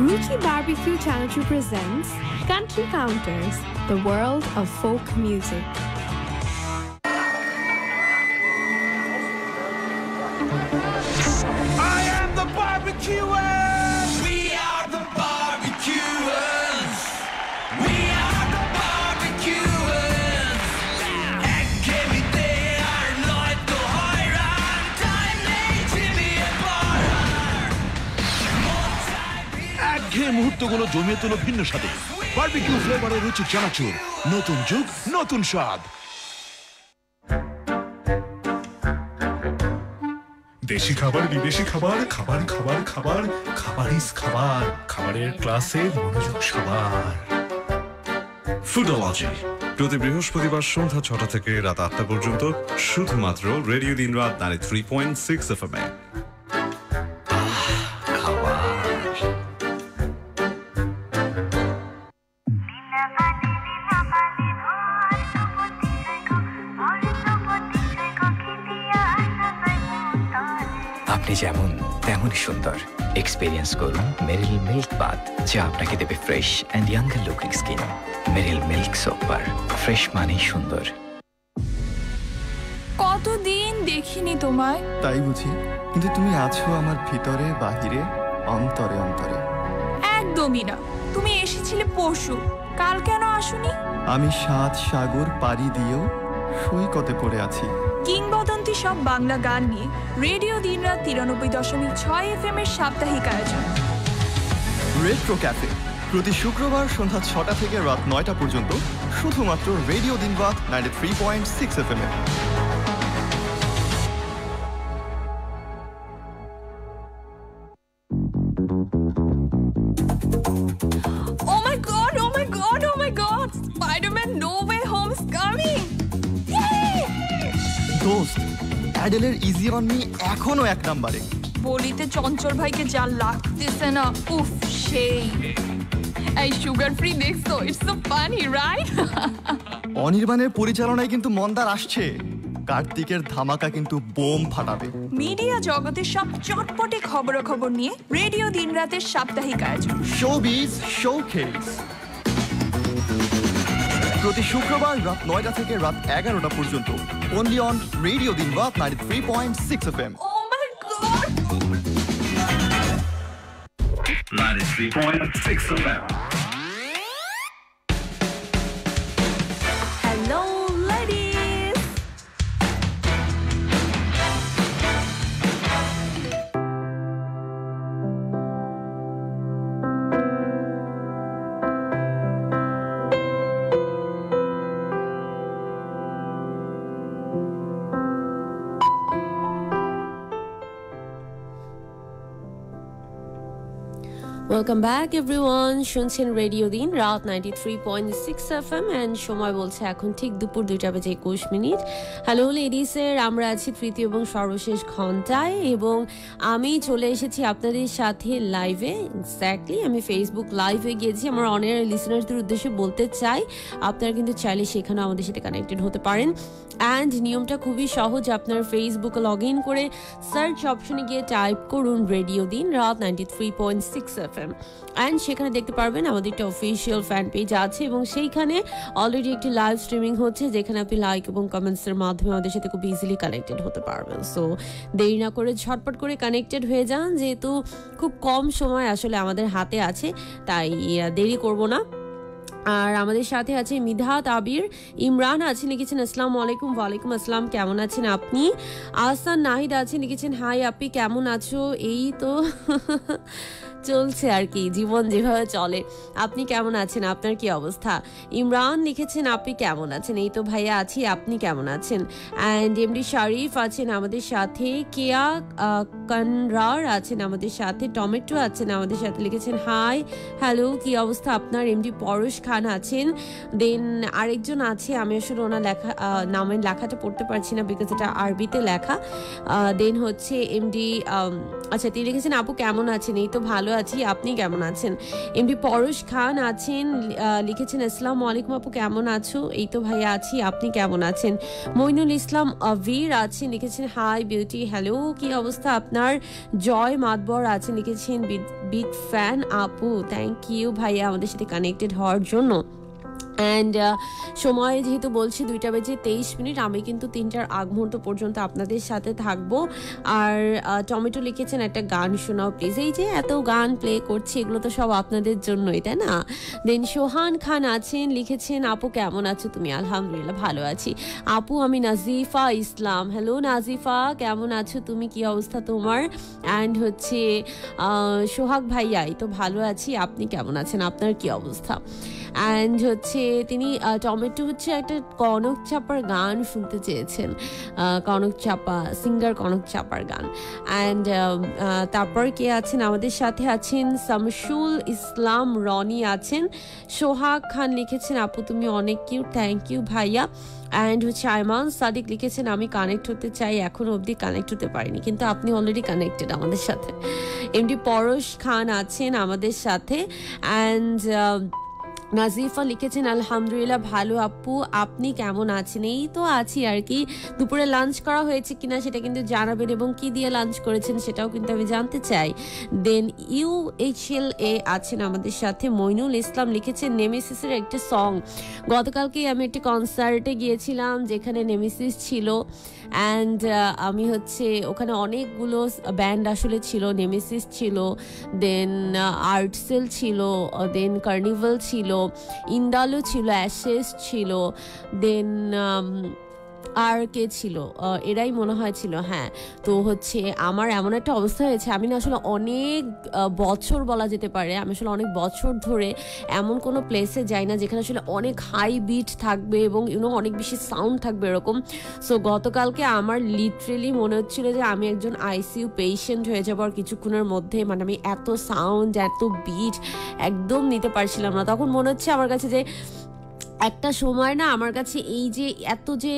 Ruchi Barbecue Channel 2 presents Country Counters, the world of folk music. I am the barbecuers! মুহূর্তগুলো জমিয়ে তোলো ভিন্ন স্বাদে। বারবিকিউ ফ্লেভারের রুচি চানাচুর। নতুন যুগ, নতুন স্বাদ। দেশি খাবার, বিদেশি খাবার খাবার খাবার খাবার, খাবারিস খাবার, খাবারের ক্লাসে মনোযোগ সবার। ফুডোলজি প্রতি বৃহস্পতিবার সন্ধ্যা ছটা থেকে রাত আটটা পর্যন্ত শুধুমাত্র radio Din Raat ninety three point six F M এ। সুন্দর। এক্সপিরিয়েন্স করুন মেরিল মিল্ক বাথ যা আপনাকে দেবে fresh and younger looking skin Meril milk সোপার fresh মানেই সুন্দর। কতদিন দেখিনি তোমায়? তাই বুঝি কিন্তু তুমি আছো আমার ভিতরে বাহিরে অন্তরে অন্তরে। একদমই না। তুমি এসেছিলে পরশু। কাল কেন আসুনি? আমি সাত সাগর পাড়ি দিয়েও সৈকতে পড়ে আছি। কিংবদন্তি সব বাংলা গান নিয়ে রেডিও দিনরাত তিরানব্বই দশমিক ছয় এফ এম এর সাপ্তাহিক আয়োজন। রেট্রো ক্যাফে প্রতি শুক্রবার সন্ধ্যা ছটা থেকে রাত নয়টা পর্যন্ত শুধুমাত্র radio Dinraat ninety three point six F M এ ও দোস্ত অ্যাডেলের ইজি অন মি এখনও এক নাম্বারে। বলিতে চঞ্চল ভাইকে যা লাগতেছে না উফ সেই। এই সুগার ফ্রি দেখছ ইটস সো ফানি রাইট অনির্বাণের পরিচালনায় কিন্তু মন্দার আসছে। কার্তিকের ধামাকা কিন্তু বোম ফাটাবে। মিডিয়া জগতের সব চটপটে খবরাখবর নিয়ে রেডিও দিনরাতের সাপ্তাহিক আয়োজন। শোবিজ শোকেস প্রতি শুক্রবার রাত নয়টা থেকে রাত এগারোটা পর্যন্ত। অনলি অন রেডিও দিন বা ninety three point six F M oh my god নারী ওয়েলকাম ব্যাক এভরিওয়ান শুনছেন radio Din, Raat ninety three point six F M and সময় বলছে এখন ঠিক দুপুর দুইটা বেজে একুশ মিনিট। হ্যালো লেডিসের আমরা আছি তৃতীয় এবং সর্বশেষ ঘন্টায় এবং আমি চলে এসেছি আপনাদের সাথে লাইভে এক্স্যাক্টলি আমি ফেসবুক লাইভে গিয়েছি। আমার অনের লিসনারদের উদ্দেশ্যে বলতে চাই, আপনারা কিন্তু চাইলে সেখানেও আমাদের সাথে কানেক্টেড হতে পারেন। অ্যান্ড নিয়মটা খুবই সহজ, আপনার ফেসবুকে লগ ইন করে সার্চ অপশনে গিয়ে টাইপ করুন radio Din, Raat ninety three point six F M and সেখানে দেখতে পারবেন আমাদের একটা অফিসিয়াল ফ্যান পেজ আছে এবং সেইখানে অলরেডি একটি লাইভ স্ট্রিমিং হচ্ছে যেখানে আপনি লাইক এবং কমেন্টসের মাধ্যমে আমাদের সাথে খুব ইজিলি কানেক্টেড হতে পারবেন। সো দেরি না করে ঝটপট করে কানেক্টেড হয়ে যান, যেহেতু খুব কম সময় আসলে আমাদের হাতে আছে, তাই দেরি করব না। আর আমাদের সাথে আছে মিধাত আবির, ইমরান আছে লিখেছেন, আসসালামু আলাইকুম, ওয়ালাইকুম আসসালাম, কেমন আছেন আপনি? আহসান নাহিদ আছে লিখেছেন, হাই আপনি কেমন আছো? এই তো চলছে আর কি, জীবন যেভাবে চলে। আপনি কেমন আছেন? আপনার কি অবস্থা? ইমরান লিখেছেন, আপনি কেমন আছেন? এই তো ভাইয়া আছি, আপনি কেমন আছেন? অ্যান্ড এমডি শারিফ আছেন আমাদের সাথে, কেয়া কনরার আছেন আমাদের সাথে, টমেটো আছেন আমাদের সাথে লিখেছেন, হাই, হ্যালো, কি অবস্থা আপনার? এমডি পরশ খান আছেন। দেন আরেকজন আছে, আমি আসলে ওনার লেখা নামের লেখাটা পড়তে পারছি না বিকজ এটা আরবিতে লেখা। দেন হচ্ছে এমডি আচ্ছা তিনি লিখেছেন, আপু কেমন আছেন? এই তো ভালো আছি, আপনি কেমন আছেন? এমডি পরশ খান আছেন লিখেছেন, আসসালামু আলাইকুম আপু, কেমন আছো? এই তো ভাইয়া আছি, আপনি কেমন আছেন? মইনুল ইসলাম আবির আছেন, লিখেছেন, হাই বিউটি, হ্যালো, কি অবস্থা আপনার? জয় মাতবর আছেন, লিখেছেন বিগ ফ্যান আপু, থ্যাংক ইউ ভাইয়া, আমাদের সাথে কানেক্টেড হওয়ার জন্য। ayuno অ্যান্ড সময় যেহেতু বলছি দুইটা বেজে তেইশ মিনিট, আমি কিন্তু তিনটার আগ মুহূর্ত পর্যন্ত আপনাদের সাথে থাকব। আর টমেটো লিখেছেন একটা গান শোনাও প্লিজ এই যে এত গান প্লে করছি, এগুলো তো সব আপনাদের জন্যই, তাই না? দেন সোহান খান আছেন, লিখেছেন, আপু কেমন আছো তুমি? আলহামদুলিল্লাহ ভালো আছি। আপু, আমি নাজিফা ইসলাম। হ্যালো নাজিফা, কেমন আছো তুমি? কি অবস্থা তোমার? অ্যান্ড হচ্ছে সোহাগ ভাইয়া এই তো ভালো আছি, আপনি কেমন আছেন? আপনার কি অবস্থা? অ্যান্ড হচ্ছে তিনি টমেটো হচ্ছে একটা কনক চাপার গান শুনতে চেয়েছেন। কনক চাপা, সিঙ্গার কনক চাপার গান। অ্যান্ড তারপর কে আছেন? আমাদের সাথে আছেন শামসুল ইসলাম, রনি আছেন। সোহাগ খান লিখেছেন, আপু, তুমি অনেক কিউ থ্যাংক ইউ ভাইয়া। অ্যান্ড হচ্ছে আয়মান সাদিক লিখেছেন, আমি কানেক্ট হতে চাই, এখন অবধি কানেক্ট হতে পারিনি। কিন্তু আপনি অলরেডি কানেক্টেড আমাদের সাথে। এমডি পরশ খান আছেন আমাদের সাথে। অ্যান্ড নাজিফা লিখেছেন, আলহামদুলিল্লাহ, ভালো আপু, আপনি কেমন আছেন? এই তো আছি আর কি। দুপুরে লাঞ্চ করা হয়েছে কিনা সেটা কিন্তু জানাবেন এবং কি দিয়ে লাঞ্চ করেছেন সেটাও কিন্তু আমি জানতে চাই। দেন ইউ এইচ এল এ আছেন আমাদের সাথে, মইনুল ইসলাম লিখেছেন নেমেসিসের একটা সং গতকালকে আমি একটি কনসার্টে গিয়েছিলাম যেখানে নেমেসিস ছিল। অ্যান্ড আমি হচ্ছে ওখানে অনেকগুলো ব্যান্ড আসলে ছিল নেমেসিস ছিল দেন আর্টসেল ছিল দেন কার্নিভাল ছিল ইন্ডালো ছিল অ্যাশেস ছিল দেন আর কে ছিল? এরাই মনে হয় ছিল হ্যাঁ। তো হচ্ছে আমার এমন একটা অবস্থা হয়েছে, আমি না আসলে অনেক বছর বলা যেতে পারে, আমি আসলে অনেক বছর ধরে এমন কোনো প্লেসে যাই না যেখানে আসলে অনেক হাই বিট থাকবে এবং ইউনো অনেক বেশি সাউন্ড থাকবে এরকম। সো গতকালকে আমার লিটারেলি মনে হচ্ছিল যে আমি একজন আইসিইউ পেশেন্ট হয়ে যাব আর কিছুক্ষণের মধ্যে মানে আমি এত সাউন্ড এত বিট একদম নিতে পারছিলাম না। তখন মনে হচ্ছে আমার কাছে যে একটা সময় না আমার কাছে এই যে এত যে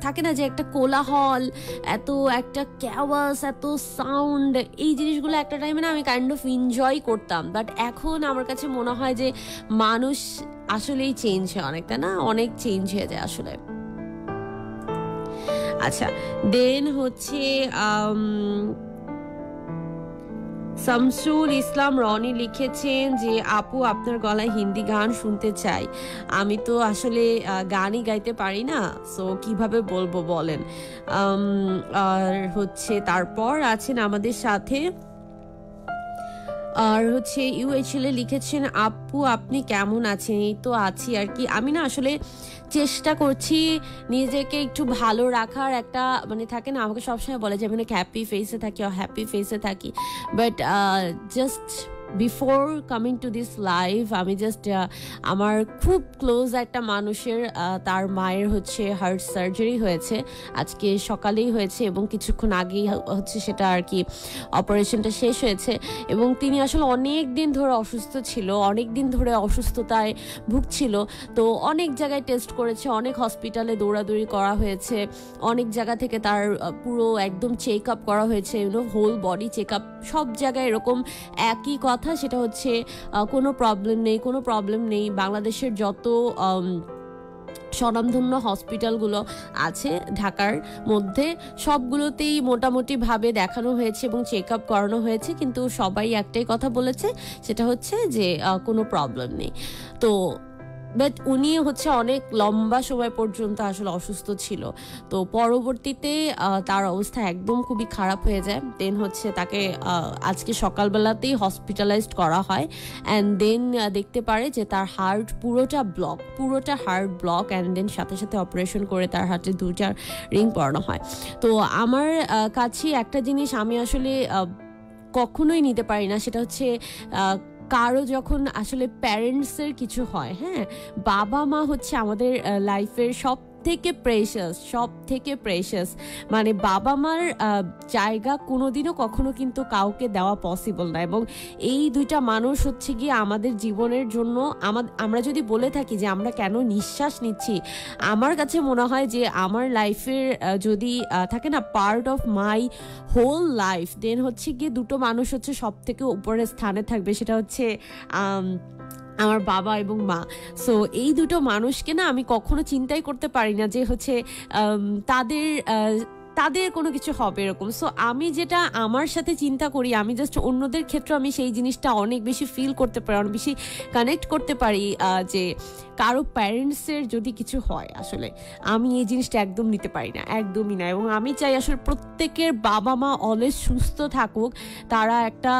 থাকে না যে একটা কোলাহল, এত একটা ক্যাওয়াস এত সাউন্ড এই জিনিসগুলো একটা টাইমে না আমি কাইন্ড অফ এনজয় করতাম। বাট এখন আমার কাছে মনে হয় যে মানুষ আসলেই চেঞ্জ হয় অনেকটা না? অনেক চেঞ্জ হয়ে যায় আসলে। আচ্ছা দেন হচ্ছে শামসুল ইসলাম রনি লিখেছেন যে, আপু, আপনার গলায় হিন্দি গান শুনতে চাই। আমি তো আসলে গানই গাইতে পারি না। সো কীভাবে বলব বলেন? আর হচ্ছে, তারপর আছেন আমাদের সাথে। আর হচ্ছে ইউএইচএল লিখেছেন, আপু, আপনি কেমন আছেন? এই তো আছি আর কি। আমি না আসলে চেষ্টা করছি নিজেকে একটু ভালো রাখার একটা মানে থাকে না, আমাকে সবসময় বলে যে, আমি অনেক হ্যাপি ফেসে থাকি হ্যাপি ফেসে থাকি। But just before coming to this live আমি জাস্ট আমার খুব ক্লোজ একটা মানুষের তার মায়ের হচ্ছে হার্ট সার্জারি হয়েছে। আজকে সকালেই হয়েছে এবং কিছুক্ষণ আগেই হচ্ছে সেটা আর কি অপারেশনটা শেষ হয়েছে। এবং তিনি আসলে অনেক দিন ধরে অসুস্থ ছিল, অনেক দিন ধরে অসুস্থতায় ভুগছিল। তো অনেক জায়গায় টেস্ট করেছে, অনেক হসপিটালে দৌড়াদৌড়ি করা হয়েছে। অনেক জায়গা থেকে তার পুরো একদম চেক আপ করা হয়েছে you know whole body check up সব জায়গায় এরকম একই কথা সেটা হচ্ছে কোনো প্রবলেম নেই, কোনো প্রবলেম নেই। বাংলাদেশের যত স্বনামধন্য হসপিটালগুলো আছে ঢাকার মধ্যে, সবগুলোতেই মোটামুটিভাবে দেখানো হয়েছে এবং চেক আপ করানো হয়েছে। কিন্তু সবাই একটাই কথা বলেছে, সেটা হচ্ছে যে কোনো প্রবলেম নেই। তো বাট উনি হচ্ছে অনেক লম্বা সময় পর্যন্ত আসলে অসুস্থ ছিল। তো পরবর্তীতে তার অবস্থা একদম খুবই খারাপ হয়ে যায়। দেন হচ্ছে তাকে আজকে সকালবেলাতেই হসপিটালাইজড করা হয়। অ্যান্ড দেন দেখতে পারে যে তার হার্ট পুরোটা ব্লক পুরোটা হার্ট ব্লক অ্যান্ড দেন সাথে সাথে অপারেশন করে তার হার্টে দুটার রিং পরানো হয়। তো আমার কাছে একটা জিনিস আমি আসলে কখনোই নিতে পারি না। সেটা হচ্ছে কারও যখন আসলে প্যারেন্টসের কিছু হয় হ্যাঁ? বাবা মা হচ্ছে আমাদের লাইফের সব থেকে প্রেশাস সব থেকে প্রেশাস মানে বাবা মার জায়গা কোনোদিনও কখনো কিন্তু কাউকে দেওয়া পসিবল না। এবং এই দুইটা মানুষ হচ্ছে গিয়ে আমাদের জীবনের জন্য, আমা- আমরা যদি বলে থাকি যে আমরা কেন নিঃশ্বাস নিচ্ছি, আমার কাছে মনে হয় যে আমার লাইফের যদি থাকে না part of my whole life then হচ্ছে গিয়ে দুটো মানুষ হচ্ছে সব থেকে উপরের স্থানে থাকবে। সেটা হচ্ছে আমার বাবা এবং মা। সো এই দুটো মানুষকে না আমি কখনো চিন্তাই করতে পারি না যে হচ্ছে তাদের তাদের কোনো কিছু হবে এরকম। সো আমি যেটা আমার সাথে চিন্তা করি আমি জাস্ট অন্যদের ক্ষেত্রে আমি সেই জিনিসটা অনেক বেশি ফিল করতে পারি অনেক বেশি কানেক্ট করতে পারি যে কারও প্যারেন্টসের যদি কিছু হয় আসলে আমি এই জিনিসটা একদম নিতে পারি না একদমই না। এবং আমি চাই আসলে প্রত্যেকের বাবা মা অলওয়েজ সুস্থ থাকুক তারা একটা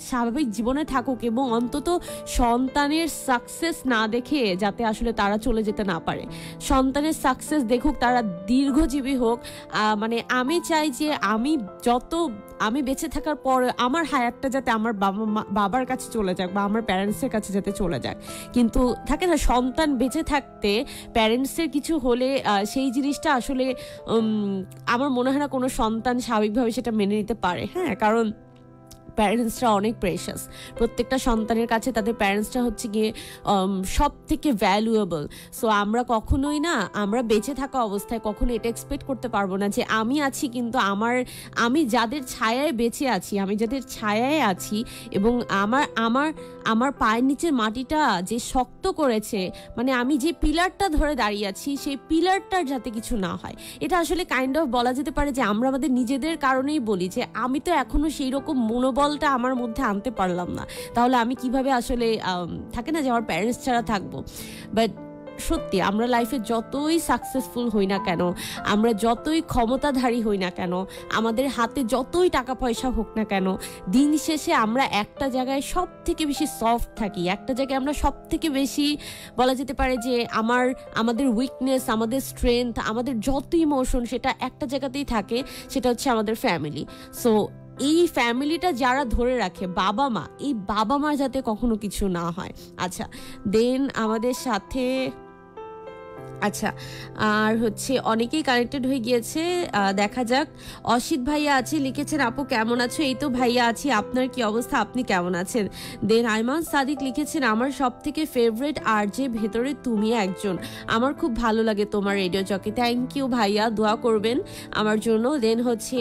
স্বাভাবিক জীবনে থাকুক এবং অন্তত সন্তানের সাকসেস না দেখে যাতে আসলে তারা চলে যেতে না পারে। সন্তানের সাকসেস দেখুক তারা দীর্ঘজীবী হোক আহ, মানে আমি চাই যে আমি যত, আমি বেঁচে থাকার পর আমার হায়ারটা যাতে আমার বাবা মা, বাবার কাছে চলে যাক বা আমার প্যারেন্টসের কাছে যাতে চলে যাক। কিন্তু থাকে না, সন্তান বেঁচে থাকতে প্যারেন্টসের কিছু হলে সেই জিনিসটা আসলে আমার মনে হয় না কোনো সন্তান স্বাভাবিকভাবে সেটা মেনে নিতে পারে। হ্যাঁ কারণ প্যারেন্টসরা অনেক প্রেশাস প্রত্যেকটা সন্তানের কাছে তাদের প্যারেন্টসটা হচ্ছে গিয়ে সব থেকে ভ্যালুয়েবল সো আমরা কখনোই না, আমরা বেঁচে থাকা অবস্থায় কখনো এটা এক্সপেক্ট করতে পারব না যে, আমি আছি কিন্তু আমার, আমি যাদের ছায়ায় বেঁচে আছি, আমি যাদের ছায়ায় আছি এবং আমার আমার আমার পায়ের নিচের মাটিটা যে শক্ত করেছে মানে আমি যে পিলারটা ধরে দাঁড়িয়ে আছি, সেই পিলারটার যাতে কিছু না হয়। এটা আসলে কাইন্ড অফ বলা যেতে পারে যে, আমরা আমাদের নিজেদের কারণেই বলি যে, আমি তো এখনও সেই রকম মনোবলটা আমার মধ্যে আনতে পারলাম না। তাহলে আমি কীভাবে আসলে থাকে না যে আমার প্যারেন্টস ছাড়া থাকব? বাট সত্যি আমরা লাইফে যতই সাকসেসফুল হই না কেন, আমরা যতই ক্ষমতাধারী হই না কেন, আমাদের হাতে যতই টাকা পয়সা হোক না কেন, দিন শেষে আমরা একটা জায়গায় সব থেকে বেশি সফট থাকি। একটা জায়গায় আমরা সব থেকে বেশি বলা যেতে পারে যে আমার, আমাদের উইকনেস আমাদের স্ট্রেংথ আমাদের যত ইমোশন সেটা একটা জায়গাতেই থাকে, সেটা হচ্ছে আমাদের ফ্যামিলি সো এই ফ্যামিলিটা যারা ধরে রাখে, বাবা মা, এই বাবা মার যাতে কখনো কিছু না হয়। আচ্ছা দেন আমাদের সাথে আচ্ছা আর হচ্ছে অনেকেই কানেক্টেড হয়ে গিয়েছে দেখা যাক। অসিত ভাইয়া আছে, লিখেছেন, আপু কেমন আছো? এই তো ভাইয়া আছি, আপনার কি অবস্থা? আপনি কেমন আছেন? দেন আইমান সাদিক লিখেছেন, আমার সব থেকে ফেভারিট আর যে ভেতরে তুমি একজন। আমার খুব ভালো লাগে তোমার রেডিও চকে থ্যাংক ইউ ভাইয়া, দোয়া করবেন আমার জন্য। দেন হচ্ছে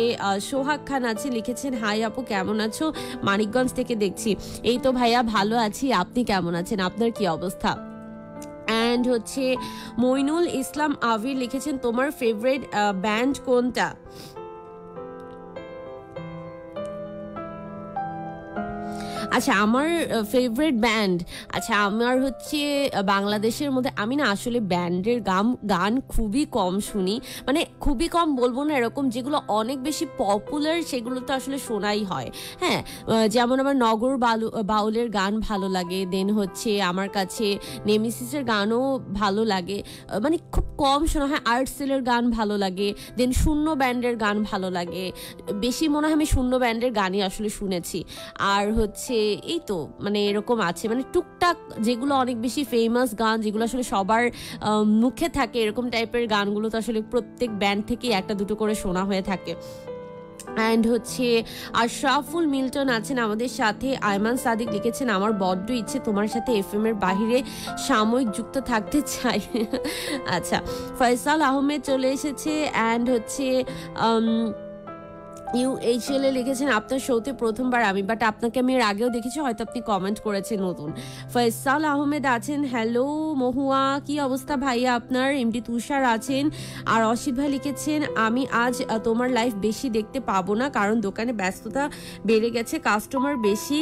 সোহাগ খান আছে, লিখেছেন, হাই আপু, কেমন আছো? মানিকগঞ্জ থেকে দেখছি। এই তো ভাইয়া, ভালো আছি, আপনি কেমন আছেন? আপনার কি অবস্থা? অ্যান্ড হচ্ছে মইনুল ইসলাম আবির লিখেছেন তোমার ফেভারিট ব্যান্ড কোনটা? আচ্ছা আমার ফেভারিট ব্যান্ড আচ্ছা আমার হচ্ছে বাংলাদেশের মধ্যে, আমি না আসলে ব্যান্ডের গান গান খুবই কম শুনি। মানে খুবই কম বলব না এরকম, যেগুলো অনেক বেশি পপুলার সেগুলো তো আসলে শোনাই হয়। হ্যাঁ যেমন আমার নগর বালু বাউলের গান ভালো লাগে দেন হচ্ছে আমার কাছে নেমিসিসের গানও ভালো লাগে। মানে খুব কম শোনা হয় আর্টসেলের গান ভালো লাগে দেন শূন্য ব্যান্ডের গান ভালো লাগে। বেশি মনে হয় আমি শূন্য ব্যান্ডের গানই আসলে শুনেছি। আর হচ্ছে এই তো মানে এরকম আছে। মানে টুকটাক যেগুলো অনেক বেশি ফেমাস গান, যেগুলো আসলে সবার মুখে থাকে, এরকম টাইপের গানগুলো তো আসলে প্রত্যেক ব্যান্ড থেকেই একটা দুটো করে শোনা হয়ে থাকে। অ্যান্ড হচ্ছে আর আশরাফুল মিল্টন আছেন আমাদের সাথে। আয়মান সাদিক লিখেছেন, আমার বড্ড ইচ্ছে তোমার সাথে এফ এর বাহিরে সাময়িক যুক্ত থাকতে চাই। আচ্ছা ফয়সাল আহমেদ চলে এসেছে। অ্যান্ড হচ্ছে উম, ইউ এইচ এল এ লিখেছেন আপনার শোতে প্রথমবার আমি বাট আপনাকে আমি এর আগেও দেখেছি হয়তো আপনি কমেন্ট করেছেন নতুন। ফয়সাল আহমেদ আছেন হ্যালো মহুয়া কি অবস্থা ভাইয়া আপনার? এমডি তুষার আছেন। আর অসিত ভাই লিখেছেন আমি আজ তোমার লাইফ বেশি দেখতে পাবো না কারণ দোকানে ব্যস্ততা বেড়ে গেছে কাস্টমার বেশি।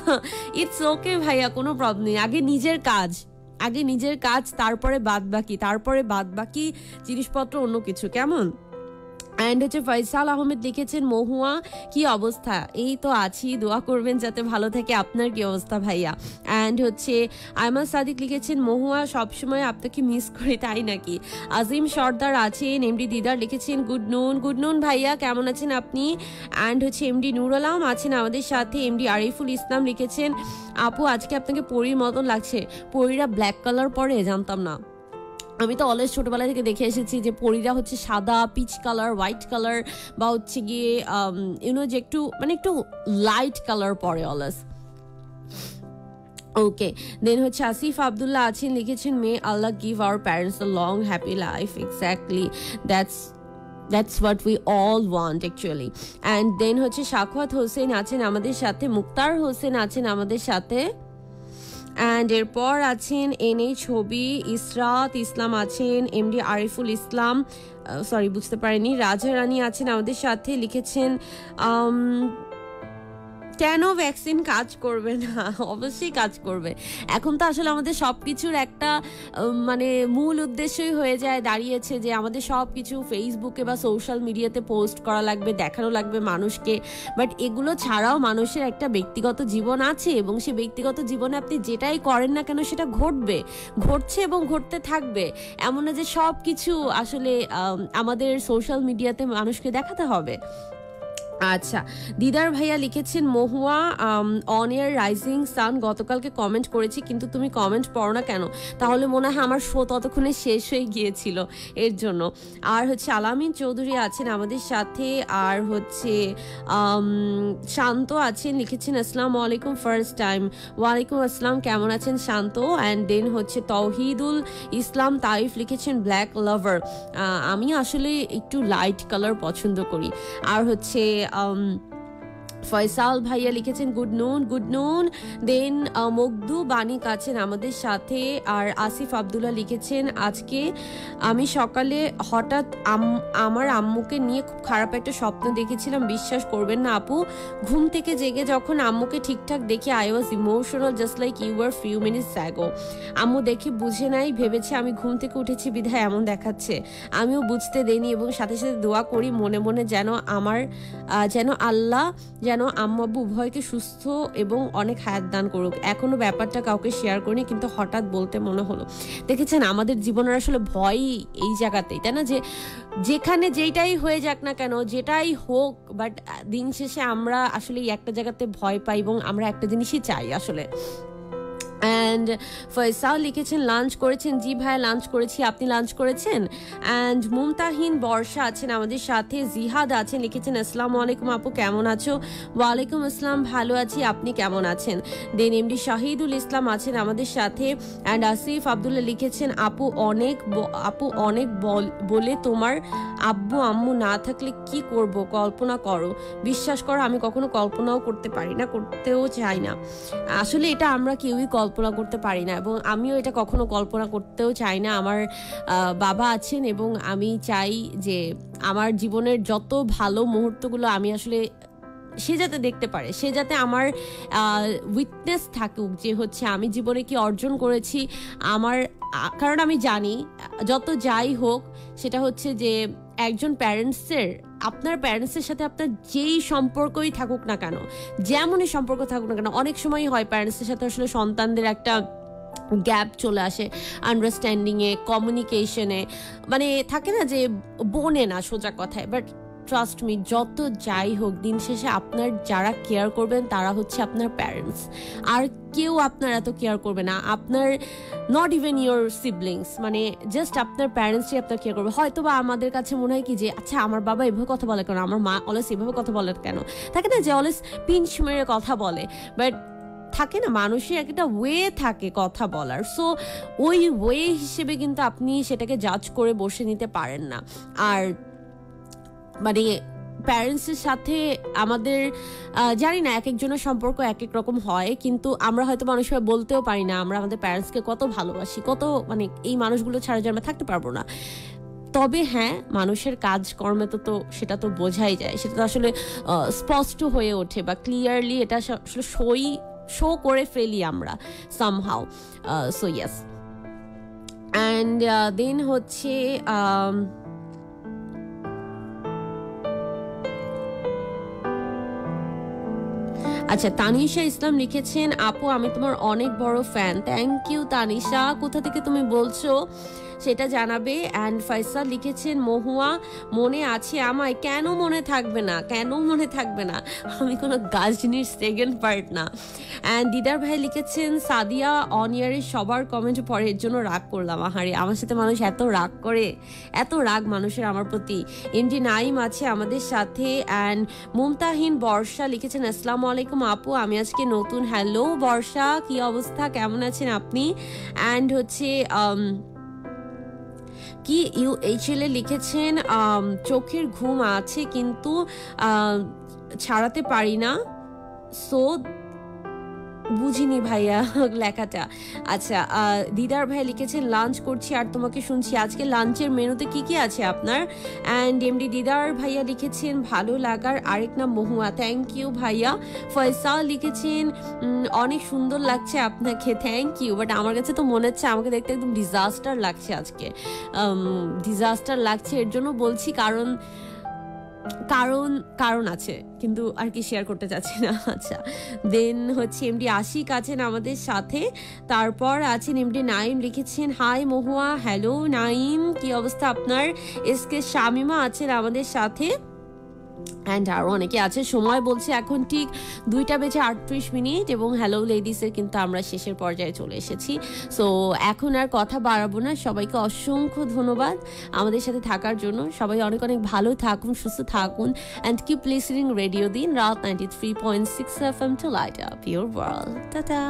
ইটস ওকে ভাইয়া কোনো প্রবলেম নেই। আগে নিজের কাজ আগে নিজের কাজ তারপরে বাদ বাকি তারপরে বাদ বাকি জিনিসপত্র অন্য কিছু। কেমন? অ্যান্ড হচ্ছে ফয়সাল আহমেদ লিখেছেন, মহুয়া, কি অবস্থা? এই তো আছি, দোয়া করবেন যাতে ভালো থাকে আপনার কি অবস্থা ভাইয়া? অ্যান্ড হচ্ছে আয়মান সাদিক লিখেছেন, মহুয়া, সবসময় আপনাকে মিস করি, তাই নাকি? আজিম সর্দার আছেন, এমডি দিদার লিখেছেন, গুড নুন গুড নুন ভাইয়া, কেমন আছেন আপনি? অ্যান্ড হচ্ছে এমডি নুর আলম আছেন আমাদের সাথে, এমডি আরিফুল ইসলাম লিখেছেন, আপু, আজকে আপনাকে পরীর মতন লাগছে। পরীরা ব্ল্যাক কালার পরে, জানতাম না। আমি তো অলওয়েজ ছোটবেলা থেকে দেখে এসেছি যে পরীরা হচ্ছে সাদা পিচ কালার হোয়াইট কালার বা হচ্ছে গিয়ে ইউনো যে একটু মানে একটু লাইট কালার পরে অলওয়েজ ওকে দেন হচ্ছে আসিফ আবদুল্লাহ আছেন, লিখেছেন may Allah give our parents a long happy life exactly that's that's what we all want actually and then হচ্ছে সাখওয়াত হোসেন আছেন আমাদের সাথে, মুক্তার হোসেন আছেন আমাদের সাথে। অ্যান্ড এরপর আছেন এন এই ছবি ইসরাত ইসলাম আছেন এমডি আরিফুল ইসলাম সরি বুঝতে পারিনি, রাজা রানী আছেন আমাদের সাথে, লিখেছেন কেন ভ্যাকসিন কাজ করবে না? অবশ্যই কাজ করবে। এখন তো আসলে আমাদের সব কিছুর একটা মানে মূল উদ্দেশ্যই হয়ে যায়, দাঁড়িয়েছে যে আমাদের সব কিছু ফেসবুকে বা সোশ্যাল মিডিয়াতে পোস্ট করা লাগবে, দেখানো লাগবে মানুষকে। বাট এগুলো ছাড়াও মানুষের একটা ব্যক্তিগত জীবন আছে এবং সে ব্যক্তিগত জীবনে আপনি যেটাই করেন না কেন সেটা ঘটবে, ঘটছে এবং ঘটতে থাকবে। এমন না যে সব কিছু আসলে আমাদের সোশ্যাল মিডিয়াতে মানুষকে দেখাতে হবে। আচ্ছা দিদার ভাইয়া লিখেছেন, Mahua on air rising sun গতকালকে কমেন্ট করেছি, কিন্তু তুমি কমেন্ট পড়ো না কেন? তাহলে মনে হয় আমার শো ততক্ষণে শেষ হয়ে গিয়েছিল এর জন্য। আর হচ্ছে, আলামিন চৌধুরী আছেন আমাদের সাথে। আর হচ্ছে শান্ত আছেন, লিখেছেন, আসসালামু আলাইকুম ফার্স্ট টাইম ওয়ালাইকুম আসসালাম, কেমন আছেন শান্ত? অ্যান্ড দেন হচ্ছে, তৌহিদুল ইসলাম তাইফ লিখেছেন ব্ল্যাক লাভার আমি আসলে একটু লাইট কালার পছন্দ করি। আর হচ্ছে um, ফয়সাল ভাইয়া লিখেছেন, গুড নুন গুড নুন। দেন মগদু বাণিক আছেন আমাদের সাথে, আর আসিফ আবদুল্লাহ লিখেছেন, আজকে আমি সকালে হঠাৎ আমার আম্মুকে নিয়ে খুব খারাপ একটা স্বপ্ন দেখেছিলাম, বিশ্বাস করবেন না আপু। ঘুম থেকে জেগে যখন আম্মুকে ঠিকঠাক দেখে I was emotional just like you are few minutes ago আম্মু দেখে বুঝে নাই, ভেবেছে আমি ঘুম থেকে উঠেছি, বিধায় এমন দেখাচ্ছে। আমিও বুঝতে দেইনি, এবং সাথে সাথে দোয়া করি, মনে মনে যেন আমার যেন আল্লাহ যেন আম্মু আব্বু উভয়কে সুস্থ এবং অনেক হায়াত দান করুক। এখনও ব্যাপারটা কাউকে শেয়ার করিনি, কিন্তু হঠাৎ বলতে মনে হলো। দেখেছেন, আমাদের জীবনের আসলে ভয়ই এই জায়গাতেই, তাই না? যে যেখানে যেটাই হয়ে যাক না কেন, যেটাই হোক বাট দিন শেষে আমরা আসলে এই একটা জায়গাতে ভয় পাই এবং আমরা একটা জিনিসই চাই আসলে। অ্যান্ড ফয়সাল লিখেছেন লাঞ্চ করেছেন? জি ভাই লাঞ্চ করেছি। আপনি লাঞ্চ করেছেন? অ্যান্ড মুমতাহিন বর্ষা আছেন আমাদের সাথে জিহাদ আছেন, লিখেছেন, আসসালামু আলাইকুম আপু, কেমন আছো? ওয়ালাইকুম আসসালাম, ভালো আছি, আপনি কেমন আছেন? দেন এমডি শাহিদুল ইসলাম আছেন আমাদের সাথে অ্যান্ড আসিফ আবদুল্লাহ লিখেছেন, আপু অনেক আপু অনেক বল- বলে তোমার আব্বু, আম্মু না থাকলে কি করব? কল্পনা করো। বিশ্বাস করো, আমি কখনো কল্পনাও করতে পারি না, করতেও চাই না। আসলে এটা আমরা কেউই কল্পনা করতে পারি না এবং আমিও এটা কখনো কল্পনা করতেও চাই না। আমার বাবা আছেন এবং আমি চাই যে আমার জীবনের যত ভালো মুহূর্তগুলো আমি আসলে সে যাতে দেখতে পারে, সে যাতে আমার উইটনেস থাকুক যে হচ্ছে আমি জীবনে কি অর্জন করেছি। আমার কারণ আমি জানি, যত যাই হোক, সেটা হচ্ছে যে একজন প্যারেন্টসের আপনার প্যারেন্টসের সাথে আপনার যেই সম্পর্কই থাকুক না কেন, যেমনই সম্পর্ক থাকুক না কেন, অনেক সময়ই হয় প্যারেন্টসের সাথে আসলে সন্তানদের একটা গ্যাপ চলে আসে আন্ডারস্ট্যান্ডিংয়ে কমিউনিকেশনে মানে থাকে না যে বোনে না সোজা কথায় বাট ট্রাস্ট মি যত যাই হোক, দিন শেষে আপনার যারা কেয়ার করবেন, তারা হচ্ছে আপনার প্যারেন্টস আর কেউ আপনার এত কেয়ার করবে না। আপনার নট ইভেন ইয়োর সিবলিংস মানে জাস্ট আপনার প্যারেন্টসই আপনার কেয়ার করবে। হয়তো বা আমাদের কাছে মনে হয় কি যে আচ্ছা আমার বাবা এভাবে কথা বলে কেন? আমার মা অলস এভাবে কথা বলে কেন? থাকে না যে অলস পিঞ্চ মেরে কথা বলে। বাট থাকে না, মানুষের একটা ওয়ে থাকে কথা বলার। সো ওই ওয়ে হিসেবে কিন্তু আপনি সেটাকে জাজ করে বসে নিতে পারেন না। আর মানে প্যারেন্টসের সাথে আমাদের জানি না এক একজনের সম্পর্ক এক এক রকম হয়, কিন্তু আমরা হয়তো মানুষের বলতেও পারি না আমরা আমাদের প্যারেন্টসকে কত ভালোবাসি, কত মানে এই মানুষগুলো ছাড়া যে আমরা থাকতে পারব না। তবে হ্যাঁ মানুষের কাজকর্মে তো তো সেটা তো বোঝাই যায়, সেটা তো আসলে স্পষ্ট হয়ে ওঠে বা ক্লিয়ারলি এটা আসলে সই শো করে ফেলি আমরা somehow so yes and then হচ্ছে আচ্ছা তানিশা ইসলাম লিখেছেন, আপু, আমি তোমার অনেক বড় ফ্যান থ্যাংক ইউ তানিশা। কোথা থেকে তুমি বলছো? সেটা জানাবে। অ্যান্ড ফয়সাল লিখেছেন, মহুয়া, মনে আছে আমায়, কেন মনে থাকবে না, কেন মনে থাকবে না? আমি কোনো গাজনির সেকেন্ড পার্ট না। অ্যান্ড দিদার ভাই লিখেছেন, সাদিয়া অন ইয়ারের সবার কমেন্ট পরে এর জন্য রাগ করলাম। আহারে, আমার সাথে মানুষ এত রাগ করে, এত রাগ মানুষের আমার প্রতি। এমডি নাইম আছে আমাদের সাথে। অ্যান্ড মুমতাহিন বর্ষা লিখেছেন, আসসালামু আলাইকুম আপু আমি আজকে নতুন। হ্যালো বর্ষা কি অবস্থা? কেমন আছেন আপনি? অ্যান্ড হচ্ছে um, কি ইউ এই ছেলে লিখেছেন চোখের ঘুম আছে কিন্তু ছাড়াতে পারি না। সো বুঝিনি ভাইয়া লেখাটা। আচ্ছা দিদার ভাই লিখেছেন, লাঞ্চ করছি আর তোমাকে শুনছি। আজকে লাঞ্চের মেনুতে কি কি আছে আপনার? অ্যান্ড এমডি দিদার ভাইয়া লিখেছেন, ভালো লাগার আরেক নাম মহুয়া। থ্যাংক ইউ ভাইয়া। ফয়সাল লিখেছেন অনেক সুন্দর লাগছে আপনাকে। থ্যাংক ইউ বাট আমার কাছে তো মনে হচ্ছে আমাকে দেখতে একদম ডিজাস্টার লাগছে আজকে। ডিজাস্টার লাগছে এর জন্য বলছি কারণ কারণ কারণ আছে, কিন্তু আর কি শেয়ার করতে চাচ্ছি না। আচ্ছা দেন হচ্ছে এমডি আশিক আছেন আমাদের সাথে। তারপর আছেন এমডি নাইম, লিখেছেন হাই মহুয়া হ্যালো নাইম, কি অবস্থা আপনার? এস কে শামিমা আছেন আমাদের সাথে। অ্যান্ড আরও অনেকে আছে। সময় বলছে এখন ঠিক দুইটা বেজে আটত্রিশ মিনিট এবং হ্যালো লেডিসের কিন্তু আমরা শেষের পর্যায়ে চলে এসেছি। সো এখন আর কথা বাড়াবো না। সবাইকে অসংখ্য ধন্যবাদ আমাদের সাথে থাকার জন্য। সবাই অনেক অনেক ভালো থাকুন, সুস্থ থাকুন অ্যান্ড কিপ লিসনিং রেডিও দিন। রাত ninety three point six F M to light up your world tata.